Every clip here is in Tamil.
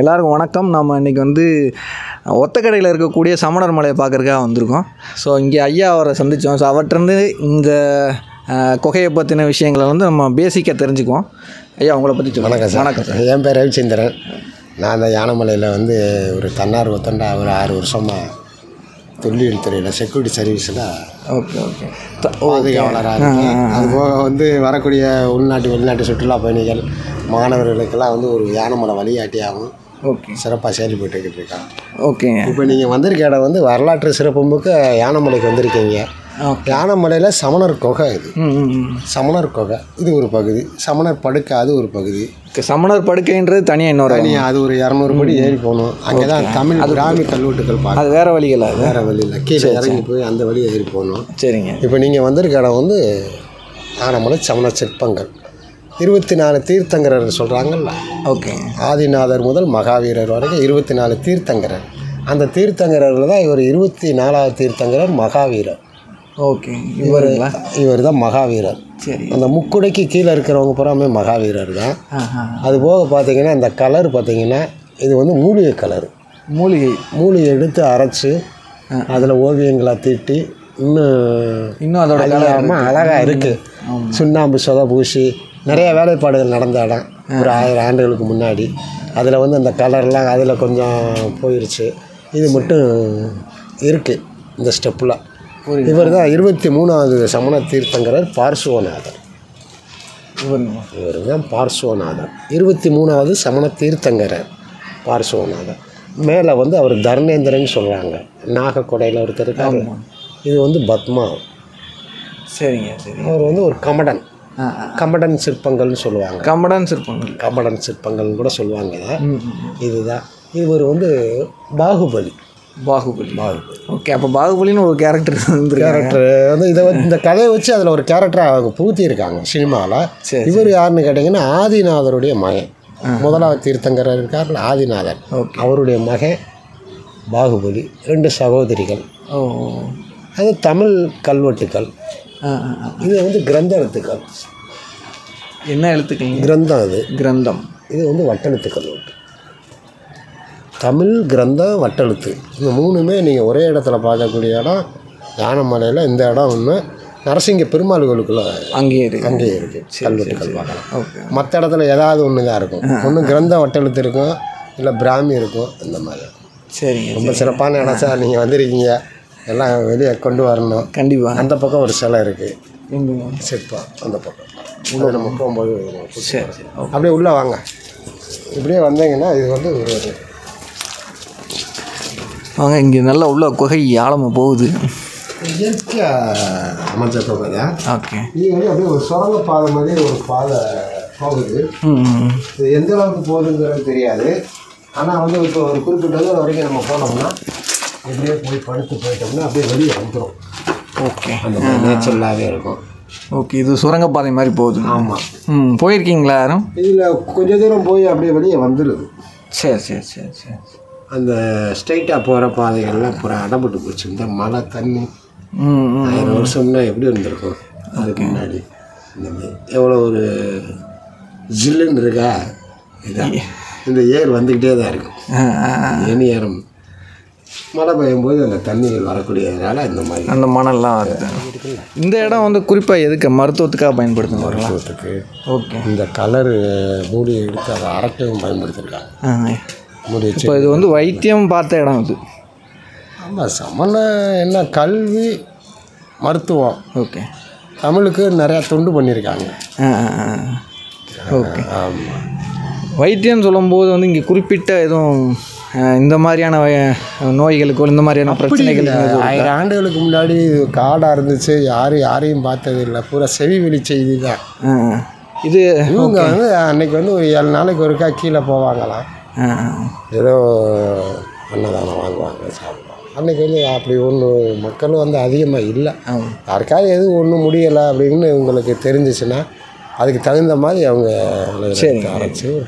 எல்லாருக்கும் வணக்கம். நம்ம இன்றைக்கி வந்து ஒத்தக்கடையில் இருக்கக்கூடிய சமணர் மலையை பார்க்குறதுக்காக வந்திருக்கோம். ஸோ இங்கே ஐயா அவரை சந்தித்தோம் ஸோ அவர்கிட்டருந்து இந்த குகையை பற்றின விஷயங்களை வந்து நம்ம பேசிக்காக தெரிஞ்சுக்குவோம். ஐயா உங்களை பற்றி வணக்கம் சார். வணக்கம் சார். என் பேர் ரவிச்சந்திரன். நான் அந்த யானமலையில் வந்து ஒரு தன்னார்வ தொண்டா ஒரு ஆறு வருஷமாக தொல்லியல் துறையில் செக்யூரிட்டி சர்வீஸில் ஓகே ஓகே பாதுகாவலராக அதுபோக வந்து வரக்கூடிய உள்நாட்டு வெளிநாட்டு சுற்றுலா பயணிகள் மாணவர்களுக்கெல்லாம் வந்து ஒரு யானமலை வழிகாட்டியாகவும் ஓகே சிறப்பாக செயல்பட்டுக்கிட்டு இருக்கான் ஓகேங்க இப்போ நீங்கள் வந்திருக்க இடம் வந்து வரலாற்று சிறப்புமிக்க யானமலைக்கு வந்திருக்கீங்க. ஓகே. யானமலையில் சமணர் குகை இது. சமணர் குகை. இது ஒரு பகுதி. சமணர் படுக்கை அது ஒரு பகுதி. ஓகே சமணர் படுக்கைன்றது தனியாக இன்னொரு தனி அது ஒரு இரநூறு படி ஏறி போகணும். அங்கே தான் தமிழ் பிராமி கல்வெட்டுகள் பார்க்க அது வேறு வழிகள் வேறு வழியில். கீழே இறங்கி போய் அந்த வழியை ஏறி போகணும். சரிங்க. இப்போ நீங்கள் வந்திருக்க இடம் வந்து ஆனமலை சமண சிற்பங்கள். இருபத்தி நாலு தீர்த்தங்கரர் சொல்கிறாங்கல்ல ஓகேங்க ஆதிநாதர் முதல் மகாவீரர் வரைக்கும் இருபத்தி நாலு தீர்த்தங்கரர். அந்த தீர்த்தங்கரரில் தான் இவர் இருபத்தி நாலாவது தீர்த்தங்கரர் மகாவீரர். ஓகே இவருங்களா? இவர் தான் மகாவீரர். சரி. அந்த முக்குடைக்கு கீழே இருக்கிறவங்க பூராமே மகாவீரர் தான். அது போக பார்த்தீங்கன்னா இந்த கலர் பார்த்தீங்கன்னா இது வந்து மூலிகை கலர். மூலிகை. மூலிகை எடுத்து அரைச்சி அதில் ஓவியங்களை தீட்டி இன்னும் இன்னும் அதோட கலர் அழகாமல் அழகாக இருக்குது சுண்ணாம்பு சொத பூசி நிறைய வேலைப்பாடுகள் நடந்த இடம். ஒரு ஆயிரம் ஆண்டுகளுக்கு முன்னாடி. அதில் வந்து அந்த கலர்லாம் அதில் கொஞ்சம் போயிருச்சு. இது மட்டும் இருக்குது இந்த ஸ்டெப்பில் இவர் தான் இருபத்தி மூணாவது சமண தீர்த்தங்கரர் பார்சுவநாதர். இவர் தான் பார்சுவநாதர். இருபத்தி மூணாவது சமண தீர்த்தங்கரர் பார்சுவநாதர். மேலே வந்து அவர் தர்ணேந்திரன் சொல்கிறாங்க நாகக்கொடையில் ஒருத்தர் இருக்காரு. இது வந்து பத்மா. சரிங்க சரி. அவர் வந்து ஒரு கமடன். கமடன் சிற்பங்கள்னு சொல்லுவாங்க. கம்படான்ஸ் இருப்பாங்க கமடன் சிற்பங்கள்னு கூட சொல்லுவாங்க. இதுதான். இவர் வந்து பாகுபலி. பாகுபலி. பாகுபலி. ஓகே அப்போ பாகுபலின்னு ஒரு கேரக்டர் வந்துருக்காங்க. கேரக்டர் வந்து இதை வந்து இந்த கதையை வச்சு அதில் ஒரு கேரக்டரை அவங்க புகுத்தியிருக்காங்க சினிமாவில் சரி இவர் யாருன்னு கேட்டிங்கன்னா ஆதிநாதருடைய மகன். முதலாவது தீர்த்தங்கரர் இருக்கார்ல ஆதிநாதர். அவருடைய மகன் பாகுபலி ரெண்டு சகோதரிகள். அது தமிழ் கல்வெட்டுக்கள். இது வந்து கிரந்த எழுத்துக்கள். என்ன எழுத்துக்கீங்க கிரந்தம் இது கிரந்தம். இது வந்து வட்டெழுத்து கல்வெட்டு தமிழ் கிரந்தம் வட்டெழுத்து. இந்த மூணுமே நீங்கள் ஒரே இடத்துல பார்க்கக்கூடிய இடம் யானமலையில் இந்த இடம் ஒன்று நரசிங்க பெருமாள் கோயிலுக்குள்ள அங்கேயே இருக்கு. அங்கேயே இருக்குது கல்வெட்டுகள் பார்க்கலாம். ஓகே. மற்ற இடத்துல ஏதாவது ஒன்று தான் இருக்கும் ஒன்று கிரந்த வட்டெழுத்து இருக்கும் இல்லை பிராமி இருக்கும் இந்த மாதிரி சரிங்க ரொம்ப சிறப்பான இடம் சார். நீங்கள் வந்திருக்கீங்க. எல்லாம் வெளியே கொண்டு வரணும். கண்டிப்பாக அந்த பக்கம் ஒரு சிலை இருக்குது சிற்பம் அந்த பக்கம். உள்ள நம்ம போகும்போது சரி. அப்படியே உள்ளே வாங்க. இப்படியே வந்தீங்கன்னா இது வந்து ஒரு வாங்க இங்கே நல்லா உள்ள குகை ஆழமாக போகுது. இயற்கையாக அமைச்ச தான் ஓகே. இது வந்து அப்படியே ஒரு சுரங்க பாதை மாதிரி ஒரு பாதை போகுது. இது எந்த அளவுக்கு போகுதுங்கிறது தெரியாது. ஆனால் வந்து இப்போ ஒரு குறிப்பிட்ட வரைக்கும் நம்ம போனோம்னா இப்படியே போய் படுத்து போயிட்டோம்னா அப்படியே வெளியே வந்துடும் ஓகே. அந்த நேச்சுரலாகவே இருக்கும். ஓகே இது சுரங்கப்பாதை மாதிரி போகுது. ஆமாம் ம் போயிருக்கீங்களா யாரும்? இதில் கொஞ்ச தூரம் போய் அப்படியே வெளியே வந்துடுது சரி சரி சரி சரி. அந்த ஸ்ட்ரைட்டாக போகிற பாதைகள்லாம் பூரா அடப்பட்டு போச்சு. இந்த மழை தண்ணி ஆயிரம் வருஷம்னா எப்படி இருந்திருக்கும்? அதுக்கு முன்னாடி. இந்த மாதிரி எவ்வளோ ஒரு ஜில்லுன்னு இருக்கா? இதான். இந்த ஏர் வந்துக்கிட்டே தான் இருக்கும். ஏனி ஏறம். மழை பெய்யும் போது அந்த தண்ணிகள் வரக்கூடியதுனால இந்த மாதிரி. அந்த மணல்லாம் வருது இந்த இடம் வந்து குறிப்பாக எதுக்கு? மருத்துவத்துக்காக பயன்படுத்துவாங்களா மருத்துவத்துக்கு. ஓகே. இந்த கலரு மூடி எடுத்து அதை அரைக்கவும் வச்சு இப்போ இது வந்து வைத்தியம் பார்த்த இடம் இது. ஆமாம் சமண என்ன கல்வி மருத்துவம். ஓகே. தமிழுக்கு நிறையா தொண்டு பண்ணியிருக்காங்க. ஓகே. ஆமாம் வைத்தியம் சொல்லும்போது வந்து இங்கே குறிப்பிட்ட எதுவும் இந்த மாதிரியான நோய்களுக்கோ இந்த மாதிரியான பிரச்சனைகள் ஆயிரம் ஆண்டுகளுக்கு முன்னாடி காடாக இருந்துச்சு யாரும் யாரையும் பார்த்தது இல்லை. பூரா செவி வெளி செய்தி தான். இது இவங்க வந்து அன்னைக்கு வந்து ஒரு ஏழு நாளைக்கு ஒருக்கா கீழே போவாங்களாம். ஏதோ அன்னதானம் வாங்குவாங்க சாப்பிடுவாங்க. அன்னைக்கு வந்து அப்படி ஒன்று மக்களும் வந்து அதிகமாக இல்லை. யாருக்காவது எதுவும் ஒன்றும் முடியலை அப்படின்னு உங்களுக்கு தெரிஞ்சிச்சுன்னா அதுக்கு தகுந்த மாதிரி அவங்க சரிங்க. அரைச்சி ஒரு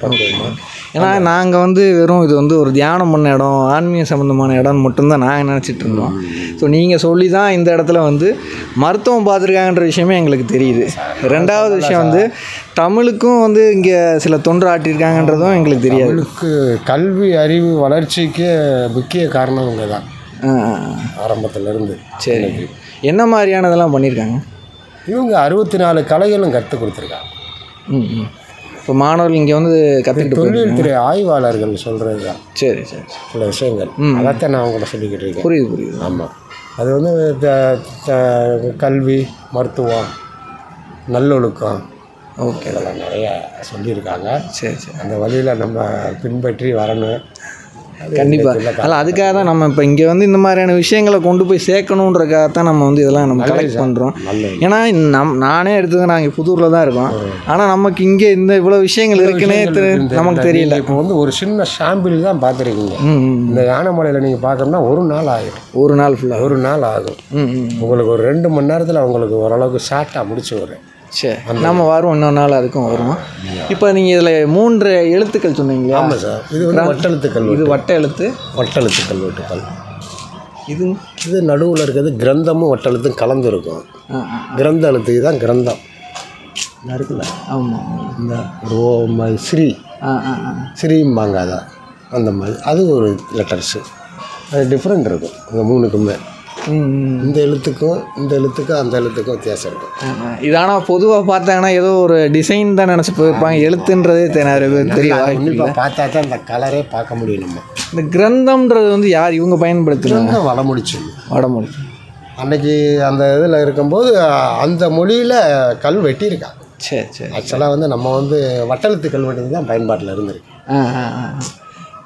ஏன்னா நாங்கள் வந்து வெறும் இது வந்து ஒரு தியானம் பண்ண இடம் ஆன்மீக சம்மந்தமான இடம்னு மட்டும்தான் நாங்கள் நினச்சிட்டு இருந்தோம். ஸோ நீங்கள் சொல்லி தான் இந்த இடத்துல வந்து மருத்துவம் பார்த்துருக்காங்கன்ற விஷயமே எங்களுக்கு தெரியுது. ரெண்டாவது விஷயம் வந்து தமிழுக்கும் வந்து இங்கே சில தொன்று ஆட்டியிருக்காங்கன்றதும் எங்களுக்கு தெரியாது. அவளுக்கு கல்வி அறிவு வளர்ச்சிக்கு முக்கிய காரணம் இவங்க தான். ஆரம்பத்திலேருந்து. சரி. என்ன மாதிரியானதெல்லாம் பண்ணியிருக்காங்க? இவங்க அறுபத்தி நாலு கலைகளும் கற்றுக் கொடுத்துருக்காங்க. இப்போ மாணவர்கள் இங்கே வந்து கற்றுக்கிட்டு போய் தொழில் துறை ஆய்வாளர்கள் சொல்கிறது தான். சரி சரி. சில விஷயங்கள். அதைத்தான் நான் உங்கள்கிட்ட சொல்லிக்கிட்டு இருக்கேன். புரியுது புரியுது. ஆமாம் அது வந்து த- கல்வி மருத்துவம் நல்லொழுக்கம். ஓகே. இதெல்லாம் நிறைய சொல்லியிருக்காங்க. சரி சரி. அந்த வழியில் நம்ம பின்பற்றி வரணும். கண்டிப்பாக அல்ல அதுக்காக தான் நம்ம இப்போ இங்கே வந்து இந்த மாதிரியான விஷயங்களை கொண்டு போய் சேர்க்கணுன்றக்காக தான் நம்ம வந்து இதெல்லாம் நம்ம கலெக்ட் பண்ணுறோம் ஏன்னா நம் நானே எடுத்துக்க நாங்கள் புதூரில் தான் இருக்கோம். ஆனால் நமக்கு இங்கே இந்த இவ்வளோ விஷயங்கள் இருக்குன்னே நமக்கு தெரியல. இப்போ வந்து ஒரு சின்ன சாம்பிள் தான் பார்த்துருக்கீங்க. இந்த யானைமலையில் நீங்கள் பார்க்கணும்னா ஒரு நாள் ஆகும் ஒரு நாள் ஃபுல்லாக ஒரு நாள் ஆகும். உங்களுக்கு ஒரு ரெண்டு மணி நேரத்தில் உங்களுக்கு ஓரளவுக்கு ஷார்ட்டாக முடிச்சு வரும் சரி நம்ம வரும் இன்னொரு நாள் அதுக்கும் வருவோம். இப்போ நீங்கள் இதில் மூன்று எழுத்துக்கள் சொன்னீங்களா ஆமாம் சார். இது வந்து வட்டெழுத்துக்கள் இது வட்ட. எழுத்து. வட்டெழுத்துக்கள் வெட்டுக்கள் இது? இது நடுவில் இருக்கிறது கிரந்தமும் வட்டெழுத்தும் கலந்து இருக்கும் கிரந்த எழுத்து தான் கிரந்தம். இருக்குல்ல? ஆமாம் இந்த ஒரு ஸ்ரீ. ஆ ஆ ஆ. ஸ்ரீம்பாங்க அதான் அந்த மாதிரி. அது ஒரு லெட்டர்ஸு. அது டிஃப்ரெண்ட் இருக்கும். இந்த மூணுக்குமே. இந்த எழுத்துக்கும் இந்த எழுத்துக்கும் அந்த எழுத்துக்கும் வித்தியாசம் இருக்கும். இது ஆனால் பொதுவாக பார்த்தாங்கன்னா ஏதோ ஒரு டிசைன் தான் நினச்சி போயிருப்பாங்க. எழுத்துன்றதே தெ- நிறைய பேர் தெரிய வாய்ப்பு இல்லை. உன்னிப்பாக பார்த்தா தான் அந்த கலரே பார்க்க முடியும் நம்ம. இந்த கிரந்தம்ன்றது வந்து யார் இவங்க பயன்படுத்துகிறாங்க வளமுடிச்சு வடமொழி. அன்னைக்கு அந்த இதில் இருக்கும்போது அந்த மொழியில் கல் வெட்டியிருக்காங்க சரி சரி ஆக்சுவலாக வந்து நம்ம வந்து வட்டெழுத்து கல்வெட்டு தான் பயன்பாட்டில் இருந்திருக்கு.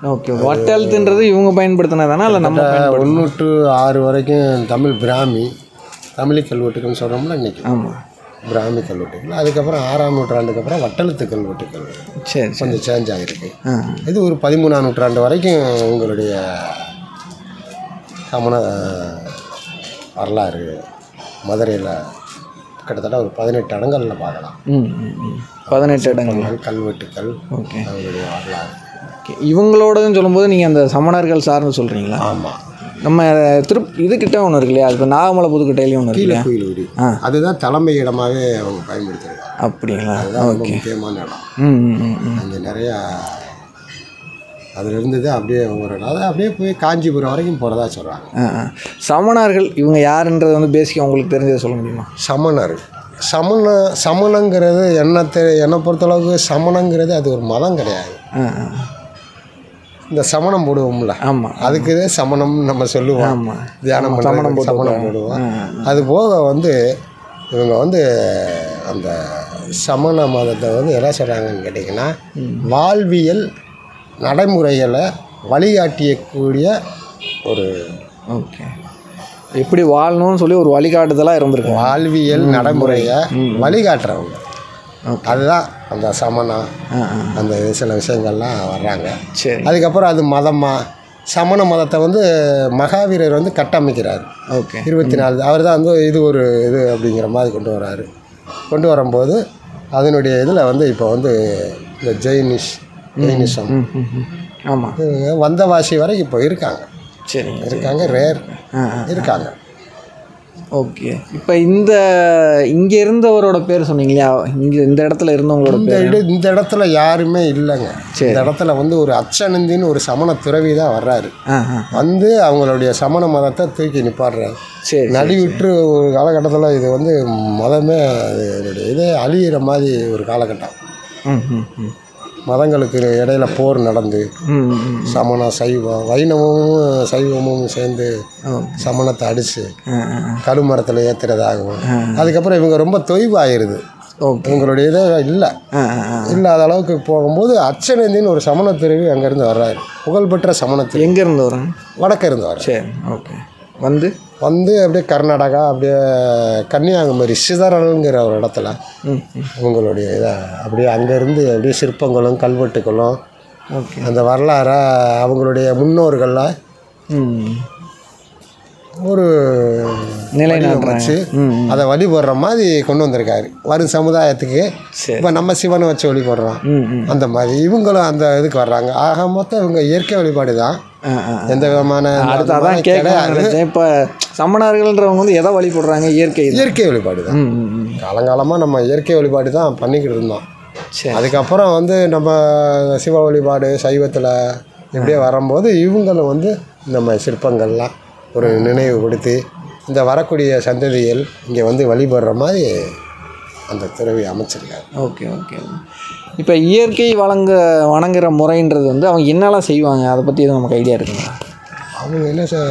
ஓகே வட்டெழுத்துன்றது இவங்க பயன்படுத்தினதானா? இல்லை நம்ம ஒன்று டு ஆறு வரைக்கும் தமிழ் பிராமி தமிழ் கல்வெட்டுகள்னு சொல்கிறோம்ல இன்னைக்கு. ஆமாம் பிராமி கல்வெட்டுகள். அதுக்கப்புறம் ஆறாம் நூற்றாண்டுக்கு அப்புறம் வட்டெழுத்து கல்வெட்டுகள் சரி கொஞ்சம் சேஞ்ச் ஆகிருக்கு இது ஒரு பதிமூணாம் நூற்றாண்டு வரைக்கும் உங்களுடைய சமண வரலாறு மதுரையில் கிட்டத்தட்ட ஒரு பதினெட்டு இடங்களில் பார்க்கலாம். பதினெட்டு இடங்கள் கல்வெட்டுக்கள் ஓகே. அவங்களுடைய வரலாறு. ஓகே. இவங்களோடதுன்னு சொல்லும்போது நீங்கள் அந்த சமணர்கள் சார்னு சொல்கிறீங்களா ஆமாம் நம்ம திருப் இதுக்கிட்ட ஒன்று இருக்கு இல்லையா? இப்போ நாகமலை புதுக்கோட்டையிலையும் ஒன்று இருக்கு ஆ. அதுதான் தலைமை இடமாவே அவங்க பயன்படுத்திருக்காங்க. அப்படிங்களா? அதுதான் ரொம்ப முக்கியமான இடம். அங்கே நிறையா அதில் இருந்தது அப்படியே ஒரு அது அப்படியே போய் காஞ்சிபுரம் வரைக்கும் போகிறதா சொல்கிறாங்க சமணர்கள் இவங்க யாருன்றது வந்து பேசிக்காக உங்களுக்கு தெரிஞ்சதை சொல்ல முடியுமா? சமணர். சமண சமணங்கிறது என்ன தெ என்னை பொறுத்தளவுக்கு சமணங்கிறது அது ஒரு மதம் கிடையாது. இந்த சமணம் போடுவோம்ல. ஆமாம் அதுக்கு சமணம் நம்ம சொல்லுவோம். ஆமாம் தியானம் சமணம் சமணம் போடுவோம். அது போக வந்து இவங்க வந்து அந்த சமண மதத்தை வந்து என்ன சொல்கிறாங்கன்னு கேட்டிங்கன்னா வாழ்வியல் நடைமுறைகளை வழிகாட்டியக்கூடிய ஒரு ஓகே. எப்படி வாழணும்னு சொல்லி ஒரு வழிகாட்டுதலாக இருந்திருக்கும். வாழ்வியல் நடைமுறையை வழிகாட்டுறவங்க. அதுதான் அந்த சமணம் அந்த சில விஷயங்கள்லாம் வர்றாங்க. சரி. அதுக்கப்புறம் அது மதமா? சமண மதத்தை வந்து மகாவீரர் வந்து கட்டமைக்கிறார். ஓகே. இருபத்தி நாலு அவர் தான் வந்து இது ஒரு இது அப்படிங்கிற மாதிரி கொண்டு வராரு. கொண்டு வரும்போது அதனுடைய இதில் வந்து இப்போ வந்து இந்த ஜெயினிஷ் ஜெயினிசம் ம் ம் ம் ஆமாம் வந்தவாசி வரைக்கும் இப்போ இருக்காங்க. சரிங்க இருக்காங்க ரேர் இருக்காங்க. ஓகே. இப்போ இந்த இங்கே இருந்தவரோட பேர் சொன்னீங்க இல்லையா இங்கே இந்த இடத்துல இருந்தவங்களோட பேர். இந்த இடத்துல யாருமே இல்லைங்க. இந்த இடத்துல வந்து ஒரு அச்சனந்தின்னு ஒரு சமண துறவி தான் வர்றாரு. வந்து அவங்களுடைய சமண மதத்தை தூக்கி நிப்பாடுறாரு. சரி நலிவிட்டு ஒரு காலகட்டத்தில் இது வந்து மதமே இதே அழியிற மாதிரி ஒரு காலகட்டம். ம் ம் ம். மதங்களுக்கு இடையில போர் நடந்து சமணம் சைவம் வைணவமும் சைவமும் சேர்ந்து சமணத்தை அடித்து. கருமரத்தில் ஏற்றுறதாகும் அதுக்கப்புறம் இவங்க ரொம்ப தொய்வு ஆயிடுது ஓகே. இவங்களுடைய இதே இல்லை. இல்லாத அளவுக்கு போகும்போது அச்சனந்தின்னு ஒரு சமண துறவி அங்கேருந்து வர்றாரு. புகழ்பெற்ற சமண துறவி எங்கேருந்து வரும் வடக்க இருந்து வர்றாரு. சரி ஓகே. வந்து வந்து அப்படியே கர்நாடகா அப்படியே கன்னியாகுமரி சிதறல்ங்கிற ஒரு இடத்துல அவங்களுடைய இதை அப்படியே அங்கேருந்து அப்படியே சிற்பங்களும் கல்வெட்டுகளும் அந்த வரலாறை அவங்களுடைய முன்னோர்கள்லாம் ம். ஒரு நிலைநாட்டுறாங்க. வச்சு அதை வழிபடுற மாதிரி கொண்டு வந்திருக்காரு. வரும் சமுதாயத்துக்கு. இப்போ நம்ம சிவனை வச்சு வழிபடுறோம். அந்த மாதிரி இவங்களும் அந்த இதுக்கு வர்றாங்க. ஆக மொத்தம் இவங்க இயற்கை வழிபாடு தான் எந்த விதமான அடுத்து அதான் கேட்க இப்போ சமணர்கள்ன்றவங்க வந்து எதை வழிபடுறாங்க? இயற்கை. இயற்கை வழிபாடு தான். காலங்காலமாக நம்ம இயற்கை வழிபாடு தான் பண்ணிக்கிட்டு இருந்தோம். சரி. அதுக்கப்புறம் வந்து நம்ம சிவ வழிபாடு சைவத்தில் இப்படியே வரும்போது இவங்களும் வந்து நம்ம சிற்பங்கள்லாம் ஒரு நினைவுபடுத்தி இந்த வரக்கூடிய சந்ததிகள் இங்கே வந்து வழிபடுற மாதிரி அந்த துறவி அமைச்சிருக்காரு ஓகே ஓகே. இப்போ இயற்கை வழங்க வணங்குற முறைன்றது வந்து அவங்க என்னெல்லாம் செய்வாங்க? அதை பற்றி எதுவும் நமக்கு ஐடியா இருக்குங்களா? அவங்க என்ன சார்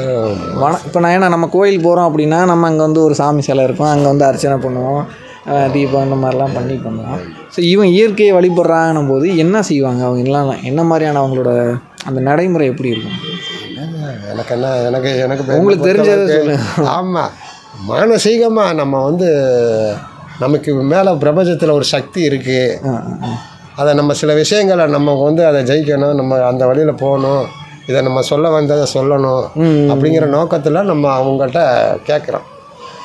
வன இப்போ நான் ஏன்னா நம்ம கோயில் போகிறோம் அப்படின்னா நம்ம அங்கே வந்து ஒரு சாமி சிலை இருக்கும். அங்கே வந்து அர்ச்சனை பண்ணுவோம். தீபம் இந்த மாதிரிலாம் பண்ணி பண்ணுவோம். ஸோ இவன் இயற்கையை வழிபடுறாங்கன்னும் போது என்ன செய்வாங்க? அவங்க எல்லாம் என்ன மாதிரியான அவங்களோட அந்த நடைமுறை எப்படி இருக்கும்? எனக்கு என்ன எனக்கு எனக்கு உங்களுக்கு தெரிஞ்சதை. ஆமாம் மானசீகமாக நம்ம வந்து நமக்கு மேலே பிரபஞ்சத்தில் ஒரு சக்தி இருக்குது. அதை நம்ம சில விஷயங்களை நம்ம வந்து அதை ஜெயிக்கணும் நம்ம அந்த வழியில் போகணும் இதை நம்ம சொல்ல வந்ததை சொல்லணும். அப்படிங்கிற நோக்கத்தில் நம்ம அவங்ககிட்ட கேட்குறோம்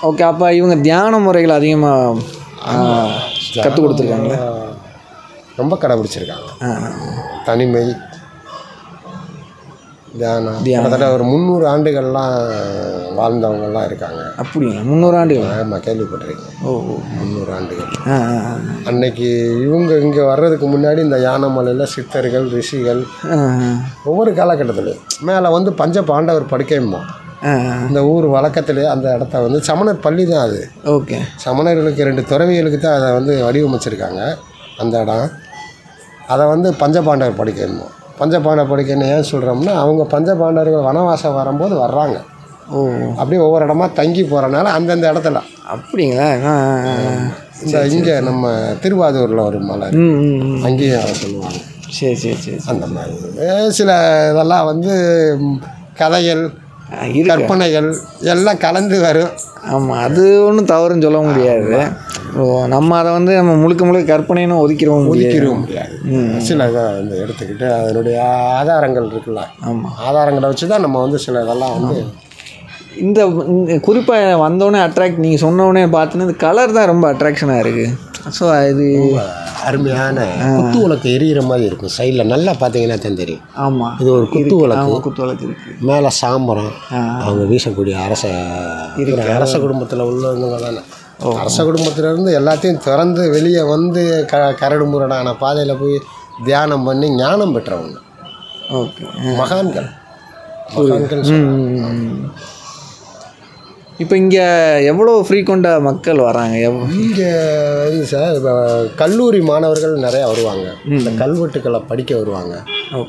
ஓகே அப்போ இவங்க தியான முறைகள் அதிகமாக கற்றுக் கொடுத்துருக்காங்களே ரொம்ப கடைபிடிச்சிருக்காங்க. தனிமை தியானம். கிட்டத்தட்ட ஒரு முந்நூறு ஆண்டுகள்லாம் வாழ்ந்தவங்கலாம் இருக்காங்க. அப்படிங்களா முந்நூறு ஆண்டுகள்? ஆமாம் கேள்விப்பட்டிருக்கேன். ஓ முந்நூறு ஆண்டுகள். அன்னைக்கு இவங்க இங்கே வர்றதுக்கு முன்னாடி இந்த யானமலையில் சித்தர்கள் ரிஷிகள். ஒவ்வொரு காலகட்டத்திலையும் மேலே வந்து பஞ்ச பாண்டவர் படுக்கையுமா. இந்த ஊர் வழக்கத்திலே அந்த இடத்த வந்து சமணர் பள்ளி தான் அது. ஓகே. சமணர்களுக்கு ரெண்டு துறவிகளுக்கு தான் அதை வந்து வடிவமைச்சிருக்காங்க அந்த இடம். அதை வந்து பஞ்சபாண்டவர் படிக்கணும் பஞ்சபாண்டவர் படிக்கணும் ஏன் சொல்கிறோம்னா அவங்க பஞ்சபாண்டவர்கள் வனவாசம் வரும்போது வர்றாங்க. ஓ அப்படியே ஒவ்வொரு இடமா தங்கி போகிறனால அந்தந்த இடத்துல. அப்படிங்களா. இந்த இங்கே நம்ம திருவாரூரில் ஒரு மலை. அங்கேயும் சொல்லுவாங்க. சரி சரி சரி. அந்த மாதிரி. சில இதெல்லாம் வந்து கதைகள் கற்பனைகள் எல்லாம் கலந்து வரும். ஆமாம் அது ஒன்றும் தவறுன்னு சொல்ல முடியாது. நம்ம அதை வந்து நம்ம முழுக்க முழுக்க கற்பனைன்னு ஒதுக்கிடவும் முடியாது ஒதுக்கிடவும் முடியாது சில இதை வந்து எடுத்துக்கிட்டு அதனுடைய ஆதாரங்கள் இருக்குல்ல? ஆமாம் ஆதாரங்களை வச்சு தான் நம்ம வந்து சில இதெல்லாம் வந்து இந்த குறிப்பாக வந்தோடனே அட்ராக்ட் நீங்கள் சொன்னோடனே பார்த்தீங்கன்னா இந்த கலர் தான் ரொம்ப அட்ராக்ஷனாக இருக்குது ஸோ இது அருமையான குத்து விளக்கு எரியிற மாதிரி இருக்கும். சைடில் நல்லா பார்த்தீங்கன்னா தான் தெரியும். ஆமாம் இது ஒரு குத்து விளக்கு. குத்து வழக்கு இருக்குது மேலே சாம்பரம். அவங்க வீசக்கூடிய அரச ஒரு அரச குடும்பத்தில் உள்ளவங்க தானே அரச குடும்பத்துல இருந்து எல்லாத்தையும் திறந்து வெளியே வந்து க கரடு முரடான பாதையில் போய் தியானம் பண்ணி ஞானம் பெற்றவங்க. ஓகே. மகான்கள். மகான்கள் இப்போ இங்கே எவ்வளோ ஃப்ரீக்வெண்ட்டாக மக்கள் வராங்க? இங்கே வந்து சார் இப்போ கல்லூரி மாணவர்கள் நிறையா வருவாங்க. இந்த கல்வெட்டுக்களை படிக்க வருவாங்க.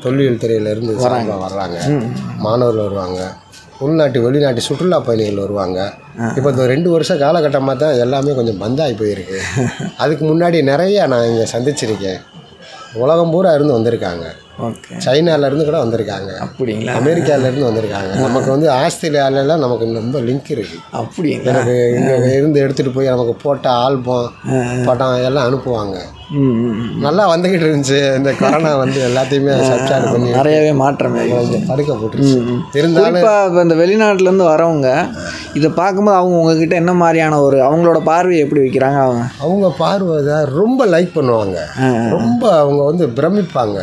தொல்லியல் துறையிலேருந்து வராங்க. வர்றாங்க. மாணவர்கள் வருவாங்க. உள்நாட்டு வெளிநாட்டு சுற்றுலா பயணிகள் வருவாங்க. இப்போ இந்த ரெண்டு வருஷ காலகட்டமாக தான் எல்லாமே கொஞ்சம் பந்தாகி போயிருக்கு. அதுக்கு முன்னாடி நிறைய நான் இங்கே சந்திச்சிருக்கேன். உலகம் பூரா இருந்து வந்திருக்காங்க. ஓகே. சைனால இருந்து கூட வந்திருக்காங்க. அப்படிங்களா? அமெரிக்கால இருந்து வந்திருக்காங்க. நமக்கு வந்து ஆஸ்திரேலியாலலாம் நமக்கு ரொம்ப லிங்க் இருக்குது அப்படிங்களா? எனக்கு இங்கே இருந்து எடுத்துகிட்டு போய் நமக்கு போட்ட ஆல்பம் படம் எல்லாம் அனுப்புவாங்க. நல்லா வந்துக்கிட்டு இருந்துச்சு. இந்த கொரோனா வந்து எல்லாத்தையுமே சப்ஸ்டார்ட் பண்ணி நிறையவே மாற்றம் படுக்க போட்டுருச்சு. இருந்தாலும் இப்போ இந்த வெளிநாட்டிலேருந்து வரவங்க இதை பார்க்கும்போது அவங்க உங்ககிட்ட என்ன மாதிரியான ஒரு அவங்களோட பார்வையை எப்படி வைக்கிறாங்க அவங்க? அவங்க பார்வை ரொம்ப லைக் பண்ணுவாங்க. ரொம்ப அவங்க வந்து பிரமிப்பாங்க.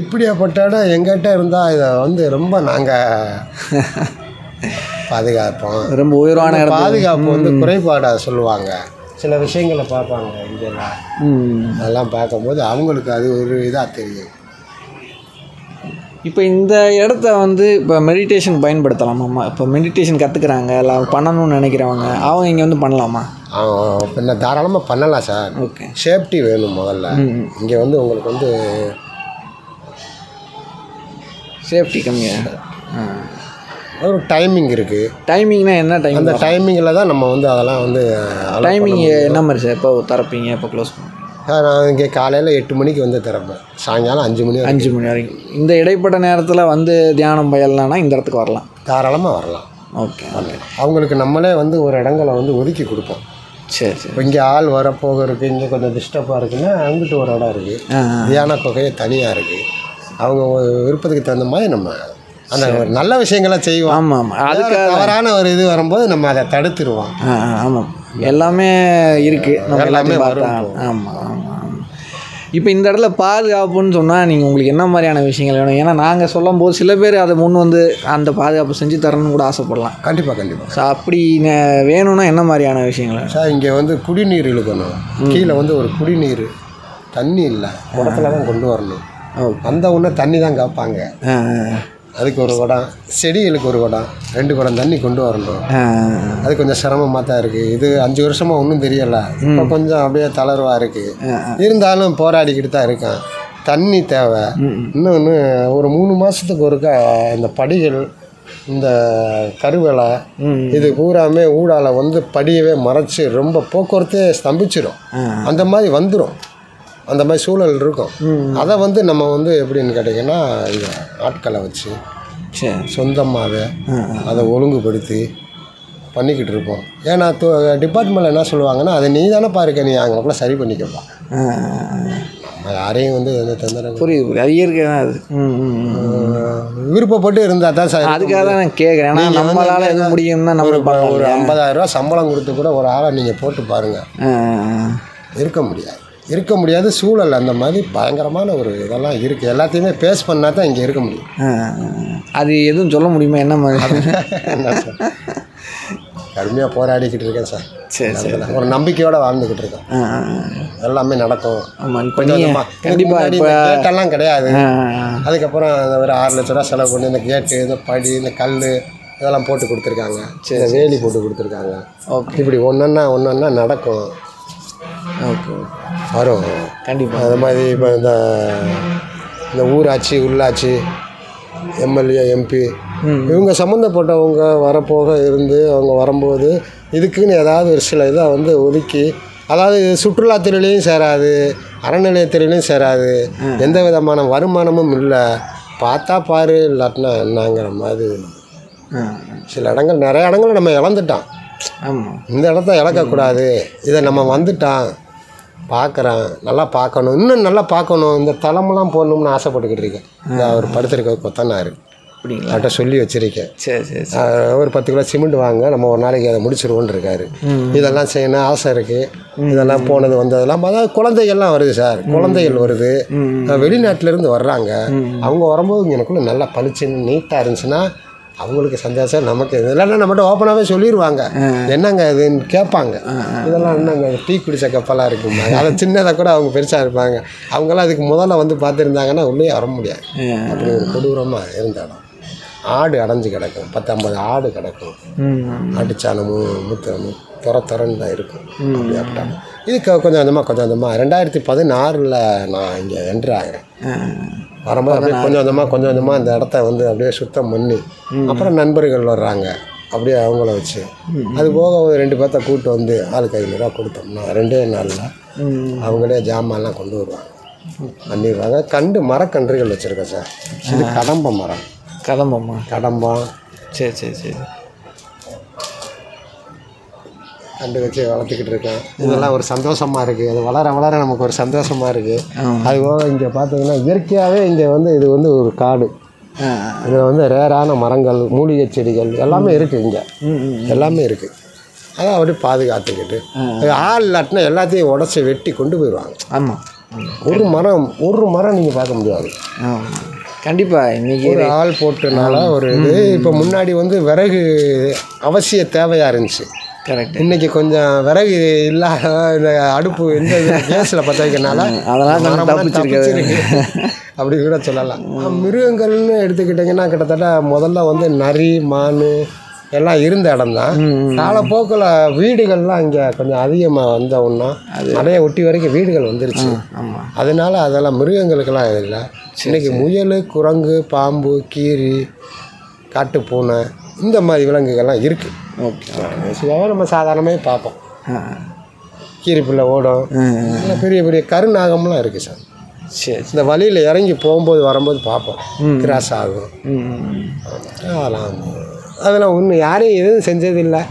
இப்படியாப்பட்ட இடம் எங்கிட்ட இருந்தால் இதை வந்து ரொம்ப நாங்கள் பாதுகாப்போம். ரொம்ப உயர்வான இடத்துல. பாதுகாப்பு வந்து குறைபாடாக சொல்லுவாங்க. சில விஷயங்களை பார்ப்பாங்க இங்கெல்லாம். அதெல்லாம் பார்க்கும்போது அவங்களுக்கு அது ஒரு இதாக தெரியும். இப்போ இந்த இடத்த வந்து இப்போ மெடிடேஷன் பயன்படுத்தலாமாம்மா இப்போ மெடிடேஷன் கற்றுக்குறாங்க இல்லை பண்ணணும்னு நினைக்கிறவங்க அவங்க இங்கே வந்து பண்ணலாமா? பின்ன தாராளமாக பண்ணலாம் சார். ஓகே சேஃப்டி வேணும் முதல்ல. இங்கே வந்து உங்களுக்கு வந்து சேஃப்டி கம்மியாக ஆ. ஒரு டைமிங் இருக்குது டைமிங்னா என்ன டைம் அந்த டைமிங்கில் தான் நம்ம வந்து அதெல்லாம் வந்து டைமிங் என்ன மாதிரி சார் எப்போ திறப்பீங்க? எப்போ க்ளோஸ் சார் நான் இங்கே காலையில் எட்டு மணிக்கு வந்து திறப்பேன். சாயங்காலம் அஞ்சு மணி அஞ்சு மணி வரைக்கும். இந்த இடைப்பட்ட நேரத்தில் வந்து தியானம் பயல்னா இந்த இடத்துக்கு வரலாம். தாராளமாக வரலாம். ஓகே அவங்களுக்கு நம்மளே வந்து ஒரு இடங்களை வந்து ஒதுக்கி கொடுப்போம். சரி சரி. இங்கே ஆள் வர போக இருக்குது இங்கே கொஞ்சம் டிஸ்டர்பாக இருக்குன்னா அங்கிட்டு ஒரு இடம் இருக்குது. தியான கொகையை தனியாக இருக்குது அவங்க விருப்பத்துக்கு தகுந்த மாதிரி நம்ம அந்த ஒரு நல்ல விஷயங்களை செய்வோம். ஆமாம் ஆமாம் அதுக்கு வேற தவறான ஒரு இது வரும்போது நம்ம அதை தடுத்துருவோம். ஆமாம் எல்லாமே இருக்குது நம்ம எல்லாமே எல்லாத்தையும் பார்த்தா. ஆமாம் ஆமாம் ஆமாம் இப்போ இந்த இடத்துல பாதுகாப்புன்னு சொன்னால் நீங்கள் உங்களுக்கு என்ன மாதிரியான விஷயங்கள் வேணும்? ஏன்னா நாங்கள் சொல்லும் போது சில பேர் அதை முன் வந்து அந்த பாதுகாப்பு செஞ்சு தரணும்னு கூட ஆசைப்படலாம். கண்டிப்பாக கண்டிப்பாக ஸோ அப்படி வேணும்னா என்ன மாதிரியான விஷயங்கள்? சார் இங்கே வந்து குடிநீர் இழுக்கணும். கீழே வந்து ஒரு குடிநீர் தண்ணி இல்லை. குடத்துல தான் கொண்டு வரணும். ஓ அந்த உடனே தண்ணி தான் ஆ, அதுக்கு ஒரு குடம் செடிகளுக்கு ஒரு குடம் ரெண்டு குடம் தண்ணி கொண்டு வரணும். அது கொஞ்சம் சிரமமாக தான் இருக்குது இது அஞ்சு வருஷமாக ஒன்றும் தெரியலை. இப்போ கொஞ்சம் அப்படியே தளர்வாக இருக்குது இருந்தாலும் போராடிக்கிட்டு தான் இருக்கேன். தண்ணி தேவை. இன்னொன்று ஒரு மூணு மாதத்துக்கு ஒருக்கா இந்த படிகள் இந்த கருவேலை இது பூராமே ஊடால வந்து படியவே மறைச்சி ரொம்ப போக்குவரத்தே ஸ்தம்பிச்சிடும் அந்த மாதிரி வந்துடும் அந்த மாதிரி சூழல் இருக்கும். அதை வந்து நம்ம வந்து எப்படின்னு கேட்டிங்கன்னா இந்த ஆட்களை வச்சு சொந்தமாகவே அதை ஒழுங்குபடுத்தி பண்ணிக்கிட்டு இருப்போம். ஏன்னா டிபார்ட்மெண்ட்டில் என்ன சொல்லுவாங்கன்னா அதை நீ தானே பாருக்க நீ அவங்களுக்குள்ள சரி பண்ணிக்கப்பா. யாரையும் வந்து எந்த தொந்தரவு புரியுது அது இயற்கை தான் அது. விருப்பப்பட்டு இருந்தால் தான் சார் அதுக்காக தான் நான் கேட்குறேன் ஏன்னா நம்மளால் எது முடியும்னா நம்ம ஒரு ஐம்பதாயிரம் ரூபா சம்பளம் கொடுத்து கூட ஒரு ஆளை நீங்கள் போட்டு பாருங்கள். இருக்க முடியாது. இருக்க முடியாது சூழல் அந்த மாதிரி பயங்கரமான ஒரு இதெல்லாம் இருக்குது எல்லாத்தையுமே பேஸ் பண்ணால் தான் இங்கே இருக்க முடியும். அது எதுவும் சொல்ல முடியுமா? என்ன மாதிரி? சார்? கடுமையாக போராடிக்கிட்டு இருக்கேன் சார். சரி சரி. ஒரு நம்பிக்கையோடு வாழ்ந்துக்கிட்டு இருக்கேன் ஆ. எல்லாமே நடக்கும். கண்டிப்பாக இப்போ கேட்டெல்லாம் கிடையாது. அதுக்கப்புறம் ஒரு ஆறு லட்ச ரூபா செலவு பண்ணி இந்த கேட்டு இந்த படி இந்த கல் இதெல்லாம் போட்டு கொடுத்துருக்காங்க. இந்த வேலி போட்டு கொடுத்துருக்காங்க. ஓகே. இப்படி ஒன்றொன்னா ஒன்றொன்னா நடக்கும். ஓகே. வரும். கண்டிப்பாக அது மாதிரி இப்போ இந்த இந்த ஊராட்சி உள்ளாட்சி எம்எல்ஏ எம்பி இவங்க சம்மந்தப்பட்டவங்க வரப்போக இருந்து அவங்க வரும்போது இதுக்குன்னு ஏதாவது ஒரு சில இதை வந்து ஒதுக்கி அதாவது சுற்றுலாத்துறையிலையும் சேராது அறநிலையத்துறையிலையும் சேராது எந்த விதமான வருமானமும் இல்லை. பார்த்தா பாரு இல்லாட்டினா என்னங்கிற மாதிரி. சில இடங்கள் நிறைய இடங்கள் நம்ம இழந்துட்டோம். இந்த இடத்த இழக்கக்கூடாது. இதை நம்ம வந்துட்டான் பார்க்குறேன். நல்லா பார்க்கணும். இன்னும் நல்லா பார்க்கணும். இந்த தளமெல்லாம் போடணும்னு ஆசைப்பட்டுக்கிட்டு இருக்கேன். இந்த அவர் படுத்திருக்க கொத்தனார். அப்படிங்களா? அவர்கிட்ட சொல்லி வச்சுருக்கேன். சரி சரி ஒரு பத்து கிலோ சிமெண்ட் வாங்க. நம்ம ஒரு நாளைக்கு அதை முடிச்சிருவோன்னு இருக்காரு. இதெல்லாம் செய்யணும். ஆசை இருக்குது இதெல்லாம் போனது வந்ததெல்லாம். அதாவது குழந்தைகள்லாம் வருது சார். குழந்தைகள் வருது. வெளிநாட்டிலேருந்து வர்றாங்க. அவங்க வரும்போது எனக்குள்ள நல்லா பளிச்சுன்னு நீட்டாக இருந்துச்சுன்னா அவங்களுக்கு சந்தோஷம் நமக்கு இதெல்லாம் நம்மகிட்ட ஓப்பனாகவே சொல்லிடுவாங்க என்னங்க இதுன்னு கேட்பாங்க. இதெல்லாம் என்னங்க டீ குடிச்ச கப்பலாக இருக்குங்க அதை சின்னதாக கூட அவங்க பெருசாக இருப்பாங்க. அவங்களாம் அதுக்கு முதல்ல வந்து பார்த்துருந்தாங்கன்னா உள்ளே வர முடியாது. அப்படி ஒரு கொடூரமாக இருந்த இடம் ஆடு அடைஞ்சு கிடக்கும். பத்து ஐம்பது ஆடு கிடக்கும். ஆட்டுச்சாணமும் மூத்திரமும் துற துறன்னு தான் இருக்கும். அப்படி அப்படின்னா இது கொஞ்சம் கொஞ்சமாக கொஞ்சம் கொஞ்சமாக ரெண்டாயிரத்தி பதினாறில் நான் இங்கே என்ட்ரு ஆகிறேன். வரும்போது அப்படியே கொஞ்சம் கொஞ்சமாக கொஞ்சம் கொஞ்சமாக அந்த இடத்த வந்து அப்படியே சுத்தம் பண்ணி அப்புறம் நண்பர்கள் வர்றாங்க. அப்படியே அவங்கள வச்சு. அது போக ஒரு ரெண்டு பேர்த்த கூப்பிட்டு வந்து ஆளுக்கு ஐநூறுரூவா கொடுத்தோம்னா ரெண்டே நாளில் அவங்களே ஜாமான்லாம் கொண்டு வருவாங்க. பண்ணிடுவாங்க கண்டு மரக்கன்றுகள் வச்சுருக்கேன் சார். இது கடம்ப மரம். கதம்பம்மா கடம்பம் சரி சரி சரி. கண்டு வச்சு வளர்த்துக்கிட்டு இருக்கேன். இதெல்லாம் ஒரு சந்தோஷமாக இருக்குது அது வளர வளர நமக்கு ஒரு சந்தோஷமாக இருக்குது அது போக இங்கே பார்த்தீங்கன்னா இயற்கையாகவே இங்கே வந்து இது வந்து ஒரு காடு. இதில் வந்து ரேரான மரங்கள் மூலிகை செடிகள் எல்லாமே இருக்குது இங்கே. எல்லாமே இருக்குது அதை அப்படியே பாதுகாத்துக்கிட்டு. ஆள் இல்லாட்டினா எல்லாத்தையும் உடச்சி வெட்டி கொண்டு போயிடுவாங்க. ஆமாம் ஒரு மரம் ஒரு மரம் நீங்கள் பார்க்க முடியாது. கண்டிப்பாக இன்னைக்கு ஒரு ஆள் போட்டனால ஒரு இது. இப்போ முன்னாடி வந்து விறகு அவசிய தேவையாக இருந்துச்சு. கரெக்ட் இன்னைக்கு கொஞ்சம் விறகு இல்லாத இந்த அடுப்பு எந்த கேஸில் பற்ற வைக்கிறனால அதெல்லாம். தப்பிச்சிருக்கு. அப்படி கூட சொல்லலாம். மிருகங்கள்னு எடுத்துக்கிட்டிங்கன்னா கிட்டத்தட்ட முதல்ல வந்து நரி மான் எல்லாம் இருந்த இடம் தான். காலப்போக்கில் வீடுகள்லாம் இங்கே கொஞ்சம் அதிகமாக வந்த ஒன்றா நிறைய ஒட்டி வரைக்கும் வீடுகள் வந்துருச்சு. அதனால அதெல்லாம் மிருகங்களுக்கெல்லாம் இது இல்லை. இன்னைக்கு முயல் குரங்கு பாம்பு கீரி காட்டுப்பூனை இந்த மாதிரி விலங்குகள்லாம் இருக்குது ஓகே சிவாவை நம்ம சாதாரணமே பார்ப்போம். ஆ. கீரி பிள்ளை ஓடும் பெரிய பெரிய கருநாகம்லாம் இருக்குது சார். சரி. இந்த வழியில் இறங்கி போகும்போது வரும்போது பார்ப்போம். கிராஸ் ஆகும். அதெல்லாம் அதெல்லாம் ஒன்றும் யாரையும் எதுவும் செஞ்சதில்லை.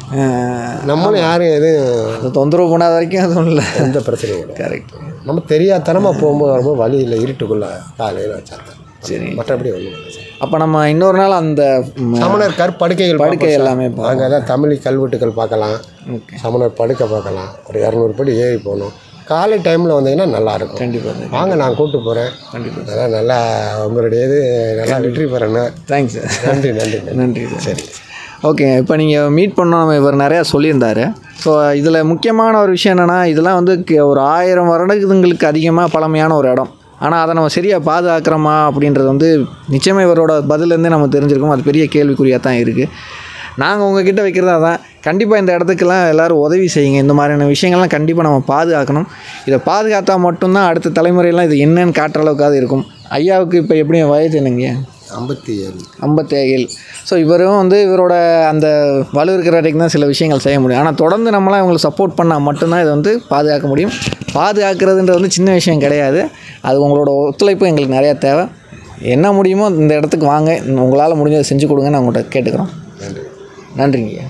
நம்மளும் யாரும் எதுவும் தொந்தரவு பண்ணாத வரைக்கும் அதுவும் இல்லை எந்த பிரச்சனையும் இல்லை. கரெக்ட் நம்ம தெரியாதனமாக போகும்போது வரும்போது வழியில் இருட்டுக்குள்ளே காலையில் வச்சாங்க சரி. மற்றபடி ஒன்றும் இல்லை சார். அப்போ நம்ம இன்னொரு நாள் அந்த சமணர் கற்படுக்கைகள் படுக்கை எல்லாமே அங்கே தான் தமிழ் கல்வெட்டுகள் பார்க்கலாம். சமணர் படுக்கை பார்க்கலாம். ஒரு இரநூறு படி ஏறி போகணும். காலை டைமில் வந்தீங்கன்னா நல்லாயிருக்கும் கண்டிப்பாக வாங்க நான் கூப்பிட்டு போகிறேன் கண்டிப்பாக அதான் நல்லா உங்களுடைய இது நல்லா வெற்றி பெறேன்னு தேங்க்ஸ் சார் நன்றி நன்றி நன்றி. சார் சரி. ஓகே இப்போ நீங்கள் மீட் பண்ணோம் இவர் நிறையா சொல்லியிருந்தாரு. ஸோ இதில் முக்கியமான ஒரு விஷயம் என்னென்னா இதெல்லாம் வந்து ஒரு ஆயிரம் வருடங்களுக்கு அதிகமாக பழமையான ஒரு இடம். ஆனால் அதை நம்ம சரியாக பாதுகாக்கிறோமா அப்படின்றது வந்து நிச்சயமாக இவரோட பதிலேருந்தே நம்ம தெரிஞ்சிருக்கோம். அது பெரிய கேள்விக்குறியாக தான் இருக்குது நாங்கள் உங்ககிட்ட வைக்கிறதா தான் கண்டிப்பாக இந்த இடத்துக்கெல்லாம் எல்லோரும் உதவி செய்யுங்க. இந்த மாதிரியான விஷயங்கள்லாம் கண்டிப்பாக நம்ம பாதுகாக்கணும். இதை பாதுகாத்தா மட்டும்தான் அடுத்த தலைமுறையெல்லாம் இது என்னன்னு காட்டுற அளவுக்காவது இருக்கும். ஐயாவுக்கு இப்போ எப்படியும் வயது என்னங்க? ஐம்பத்தி ஏழு ஐம்பத்தேழு. ஸோ இவரும் வந்து இவரோட அந்த வலு இருக்கிற வரைக்கும் தான் சில விஷயங்கள் செய்ய முடியும். ஆனால் தொடர்ந்து நம்மளாம் இவங்களுக்கு சப்போர்ட் பண்ணால் மட்டும்தான் இதை வந்து பாதுகாக்க முடியும். பாதுகாக்கிறதுன்றது வந்து சின்ன விஷயம் கிடையாது. அது உங்களோட ஒத்துழைப்பு எங்களுக்கு நிறையா தேவை. என்ன முடியுமோ இந்த இடத்துக்கு வாங்க. உங்களால் முடிஞ்சதை செஞ்சு கொடுங்கன்னு நான் உங்கள்கிட்ட கேட்டுக்கிறோம். நன்றி. நன்றிங்க